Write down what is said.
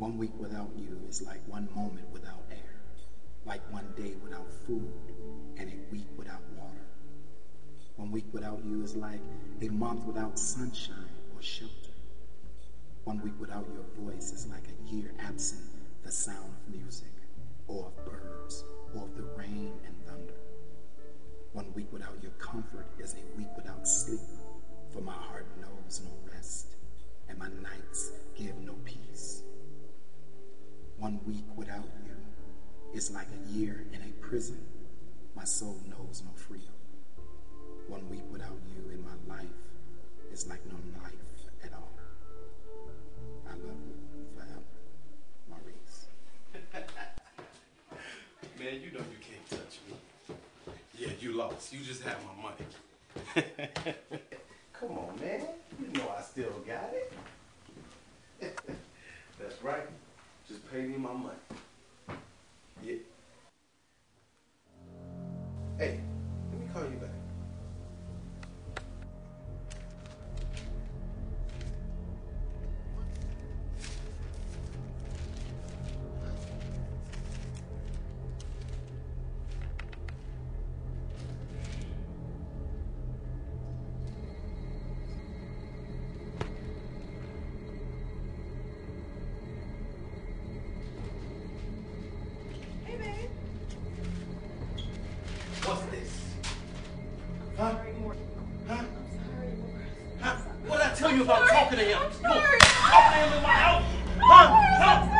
One week without you is like one moment without air, like one day without food and a week without water. One week without you is like a month without sunshine or shelter. One week without your voice is like a year absent the sound of music or of birds or of the rain and thunder. One week without your comfort is a week without sleep, for my heart knows no rest and my nights. One week without you is like a year in a prison. My soul knows no freedom. One week without you in my life is like no life at all. I love you forever, Maurice. Man, you know you can't touch me. Yeah, you lost. You just had my money. Come on, man. You know I still got it. That's right. Just pay me my money. Yeah. Hey, Huh? Huh? I'm sorry. Huh? What did I tell you about talking to him? I'm You sorry. talking to him in my house? Huh? Huh?